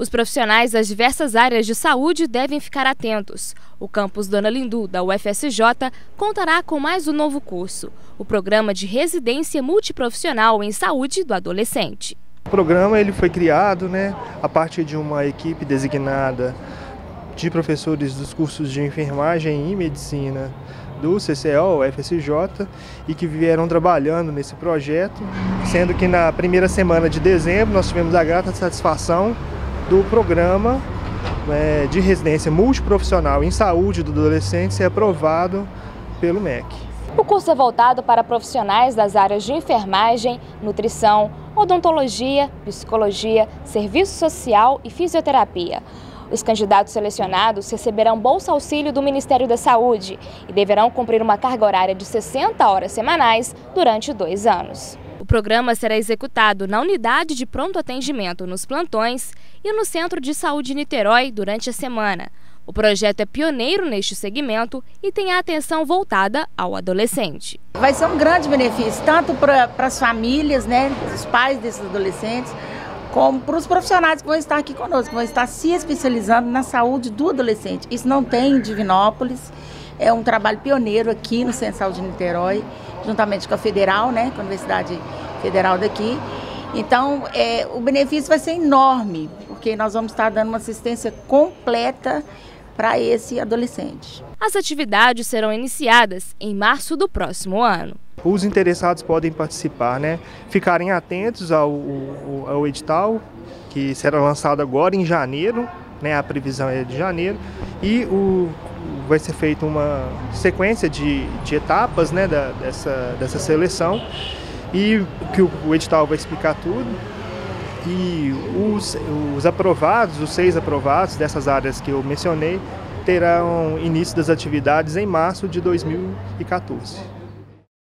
Os profissionais das diversas áreas de saúde devem ficar atentos. O campus Dona Lindu, da UFSJ, contará com mais um novo curso, o Programa de Residência Multiprofissional em Saúde do Adolescente. O programa ele foi criado né, a partir de uma equipe designada de professores dos cursos de enfermagem e medicina do CCO, FSJ, e que vieram trabalhando nesse projeto, sendo que na primeira semana de dezembro nós tivemos a grata satisfação do programa é, de residência multiprofissional em saúde do adolescente ser aprovado pelo MEC. O curso é voltado para profissionais das áreas de enfermagem, nutrição, odontologia, psicologia, serviço social e fisioterapia. Os candidatos selecionados receberão bolsa auxílio do Ministério da Saúde e deverão cumprir uma carga horária de 60 horas semanais durante dois anos. O programa será executado na unidade de pronto atendimento nos plantões e no Centro de Saúde Niterói durante a semana. O projeto é pioneiro neste segmento e tem a atenção voltada ao adolescente. Vai ser um grande benefício, tanto para as famílias, né, os pais desses adolescentes, como para os profissionais que vão estar aqui conosco, que vão estar se especializando na saúde do adolescente. Isso não tem em Divinópolis, é um trabalho pioneiro aqui no Centro de Niterói juntamente com a Federal, né, com a Universidade Federal daqui. Então, é, o benefício vai ser enorme, porque nós vamos estar dando uma assistência completa para esse adolescente. As atividades serão iniciadas em março do próximo ano. Os interessados podem participar, né? Ficarem atentos ao, ao edital, que será lançado agora em janeiro, né? A previsão é de janeiro. E o, vai ser feita uma sequência de, de etapas né, da, dessa, dessa seleção e que o, o edital vai explicar tudo. E os, os aprovados, os seis aprovados dessas áreas que eu mencionei, terão início das atividades em março de 2014.